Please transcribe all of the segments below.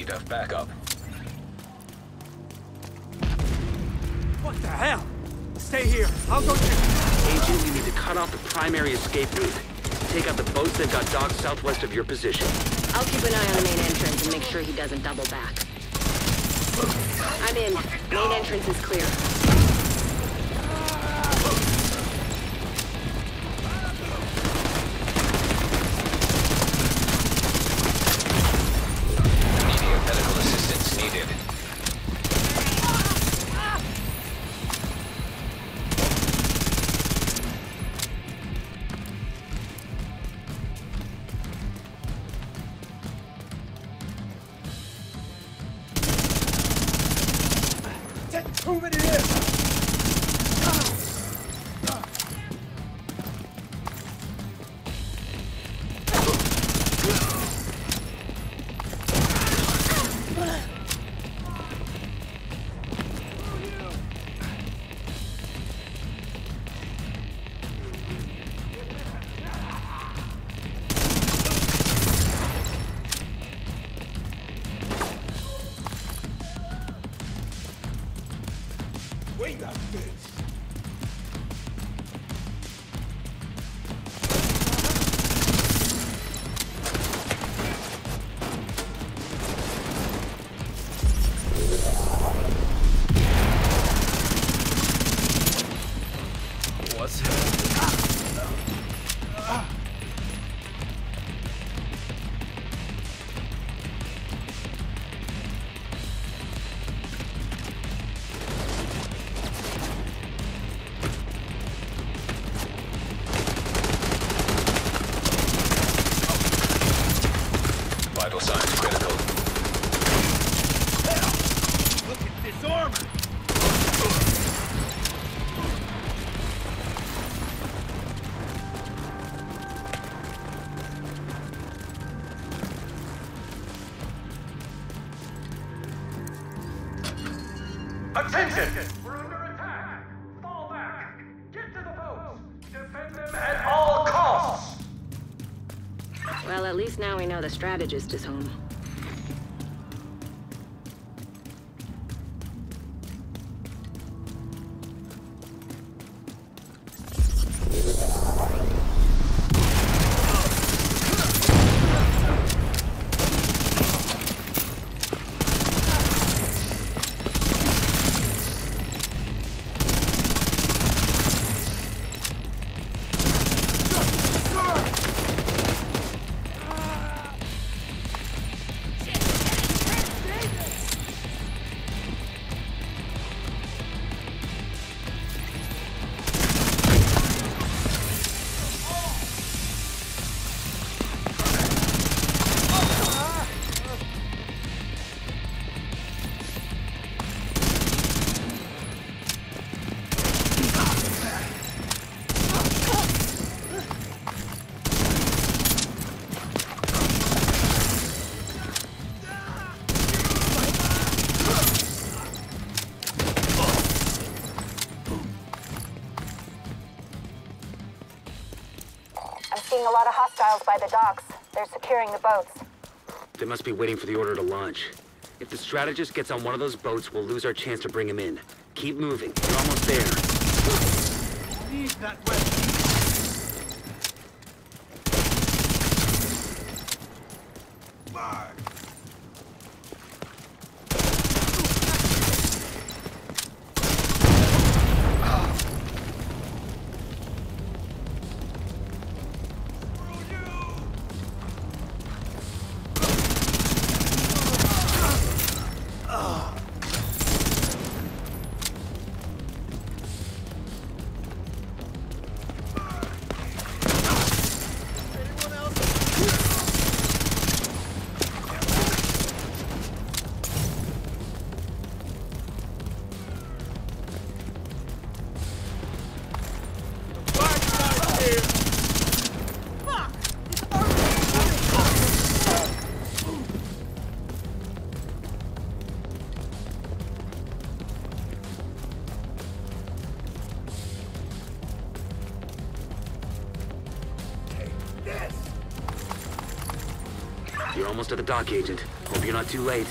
need of backup. What the hell? Stay here. I'll go check. Agent, you need to cut off the primary escape route. Take out the boats that got docked southwest of your position. I'll keep an eye on the main entrance and make sure he doesn't double back. I'm in. Main entrance is clear. Well, at least now we know the strategist is home. A lot of hostiles by the docks. They're securing the boats. They must be waiting for the order to launch. If the strategist gets on one of those boats, we'll lose our chance to bring him in. Keep moving. We're almost there. Dock, Agent. Hope you're not too late.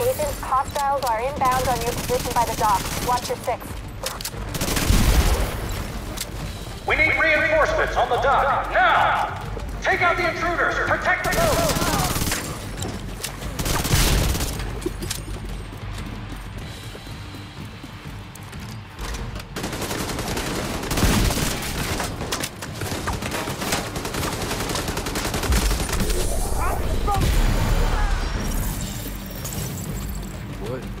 Agent, hostiles are inbound on your position by the dock. Watch your six. We need reinforcements on the dock, now! Take out the intruders! Protect the boats! Can't...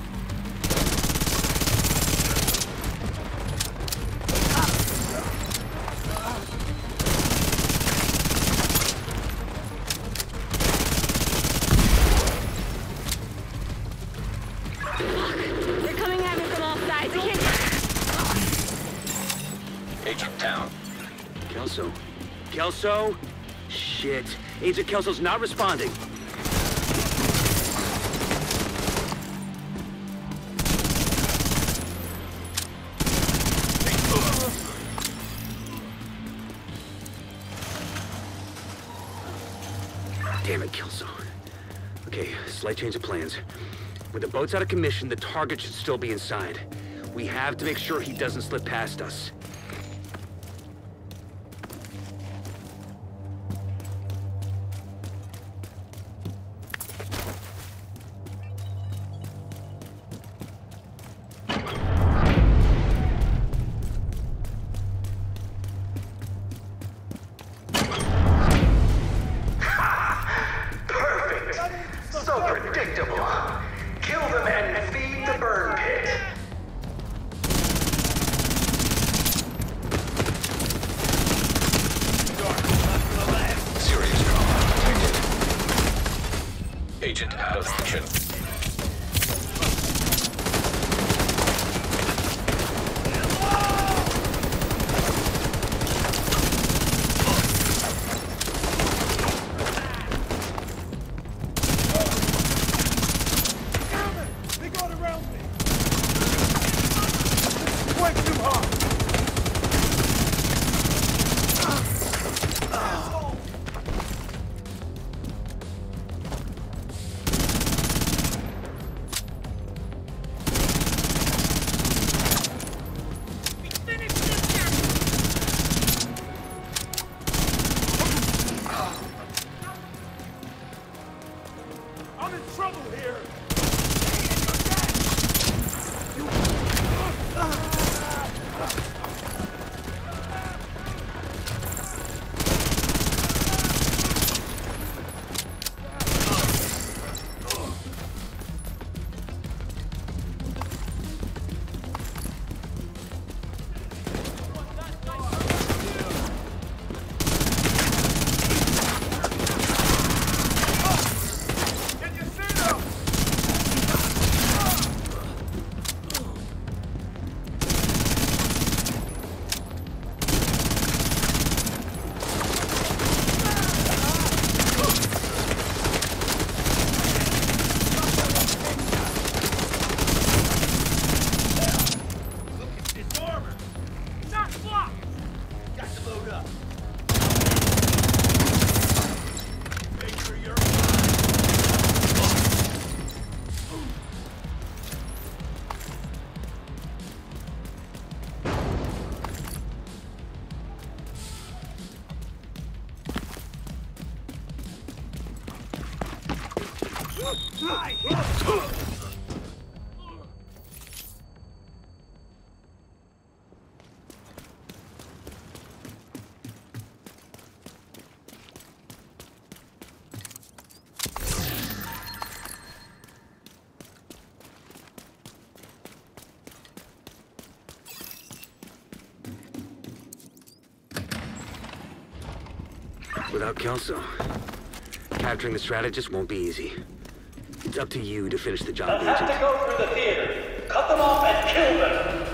Agent down. Kelso? Kelso? Shit. Agent Kelso's not responding. Damn it, Kelso. Okay, slight change of plans. With the boats out of commission, the target should still be inside. We have to make sure he doesn't slip past us. Without Kelso, capturing the strategist won't be easy. It's up to you to finish the job, They'll have to go through the theater. Cut them off and kill them.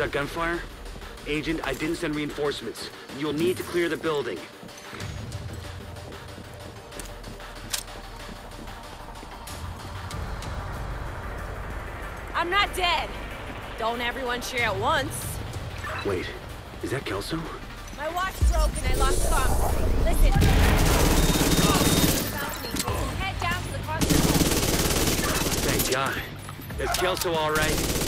That gunfire? Agent, I didn't send reinforcements. You'll need to clear the building. I'm not dead. Don't everyone cheer at once. Wait, is that Kelso? My watch broke and I lost comms. Listen. Head down to the. Thank God. Is Kelso all right?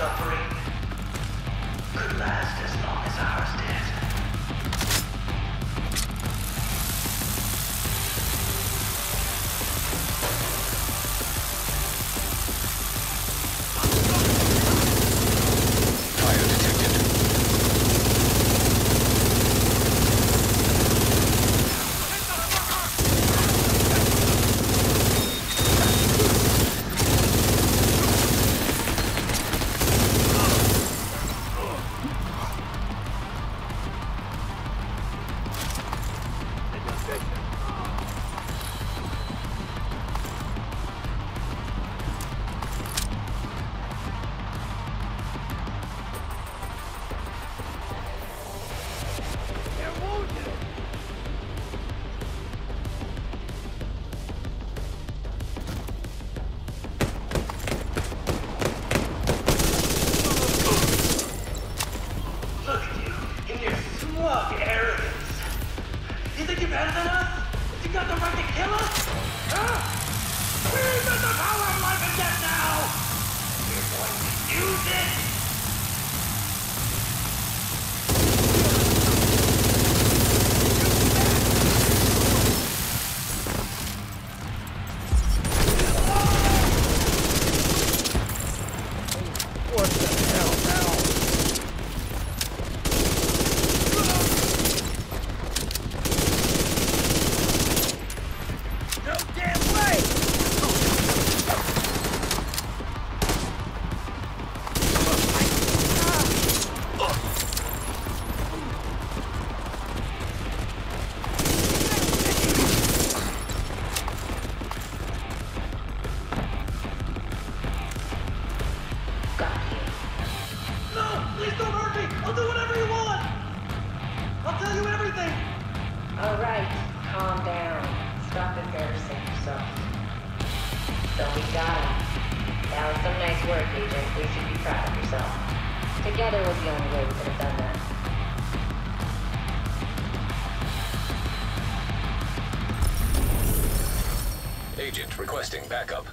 suffering. Or seven. All right, calm down. Stop embarrassing yourself. So we got him. That was some nice work, Agent. You should be proud of yourself. Together was the only way we could have done that. Agent requesting backup.